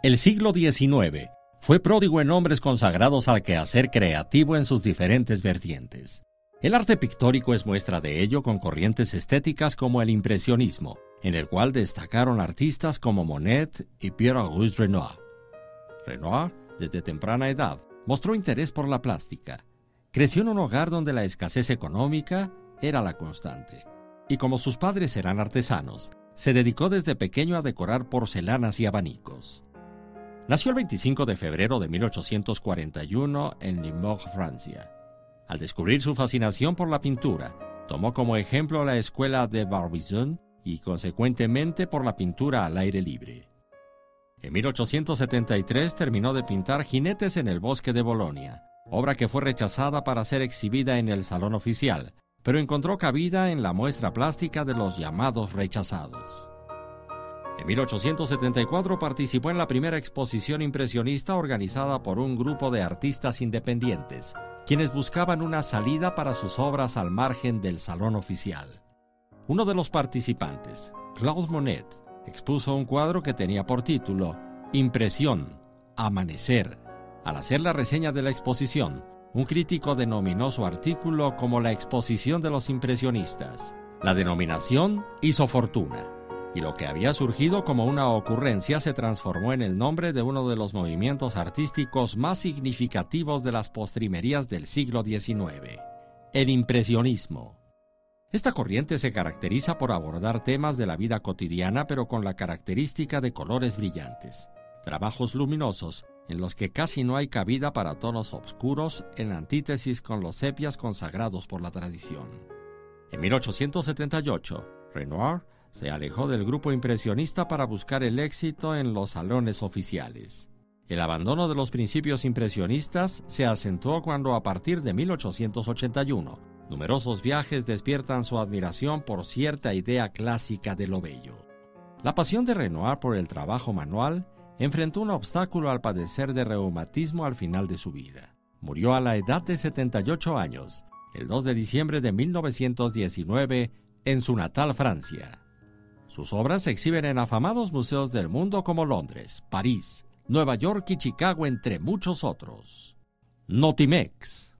El siglo XIX fue pródigo en hombres consagrados al quehacer creativo en sus diferentes vertientes. El arte pictórico es muestra de ello con corrientes estéticas como el impresionismo, en el cual destacaron artistas como Monet y Pierre-Auguste Renoir. Renoir, desde temprana edad, mostró interés por la plástica. Creció en un hogar donde la escasez económica era la constante. Y como sus padres eran artesanos, se dedicó desde pequeño a decorar porcelanas y abanicos. Nació el 25 de febrero de 1841 en Limoges, Francia. Al descubrir su fascinación por la pintura, tomó como ejemplo la escuela de Barbizon y consecuentemente por la pintura al aire libre. En 1873 terminó de pintar Jinetes en el bosque de Bolonia, obra que fue rechazada para ser exhibida en el Salón Oficial, pero encontró cabida en la muestra plástica de los llamados rechazados. En 1874 participó en la primera exposición impresionista organizada por un grupo de artistas independientes, quienes buscaban una salida para sus obras al margen del salón oficial. Uno de los participantes, Claude Monet, expuso un cuadro que tenía por título Impresión, Amanecer. Al hacer la reseña de la exposición, un crítico denominó su artículo como la exposición de los impresionistas. La denominación hizo fortuna y lo que había surgido como una ocurrencia se transformó en el nombre de uno de los movimientos artísticos más significativos de las postrimerías del siglo XIX, el impresionismo. Esta corriente se caracteriza por abordar temas de la vida cotidiana pero con la característica de colores brillantes, trabajos luminosos en los que casi no hay cabida para tonos oscuros en antítesis con los sepias consagrados por la tradición. En 1878, Renoir se alejó del grupo impresionista para buscar el éxito en los salones oficiales. El abandono de los principios impresionistas se acentuó cuando a partir de 1881, numerosos viajes despiertan su admiración por cierta idea clásica de lo bello. La pasión de Renoir por el trabajo manual enfrentó un obstáculo al padecer de reumatismo al final de su vida. Murió a la edad de 78 años, el 2 de diciembre de 1919, en su natal Francia. Sus obras se exhiben en afamados museos del mundo como Londres, París, Nueva York y Chicago, entre muchos otros. Notimex